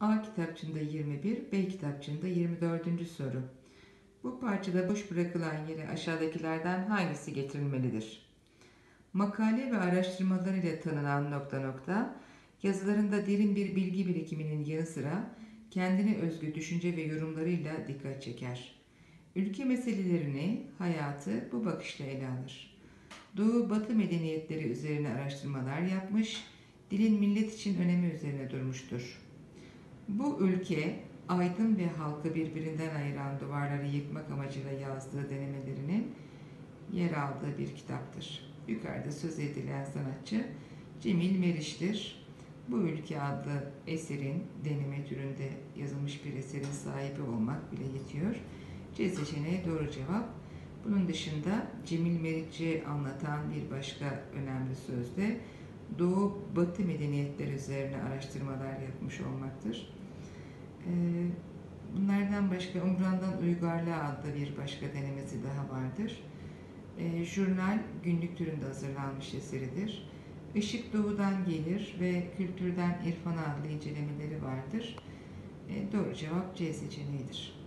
A kitapçığında 21, B kitapçığında 24. soru. Bu parçada boş bırakılan yere aşağıdakilerden hangisi getirilmelidir? Makale ve araştırmalar ile tanınan nokta nokta, yazılarında derin bir bilgi birikiminin yanı sıra kendine özgü düşünce ve yorumlarıyla dikkat çeker. Ülke meselelerini, hayatı bu bakışla ele alır. Doğu Batı medeniyetleri üzerine araştırmalar yapmış, dilin millet için önemi üzerine durmuştur. Bu ülke aydın ve halkı birbirinden ayıran duvarları yıkmak amacıyla yazdığı denemelerinin yer aldığı bir kitaptır. Yukarıda söz edilen sanatçı Cemil Meriç'tir. Bu ülke adlı eserin deneme türünde yazılmış bir eserin sahibi olmak bile yetiyor. C seçeneği doğru cevap. Bunun dışında Cemil Meriç'i anlatan bir başka önemli sözde Doğu Batı medeniyetleri üzerine araştırmalar yapmış olmaktır. Ee, bunlardan başka Umran'dan Uygarlığa adlı bir başka denemesi daha vardır. Ee, jurnal günlük türünde hazırlanmış eseridir. Işık doğudan gelir ve kültürden irfana adlı incelemeleri vardır. Ee, doğru cevap C seçeneğidir.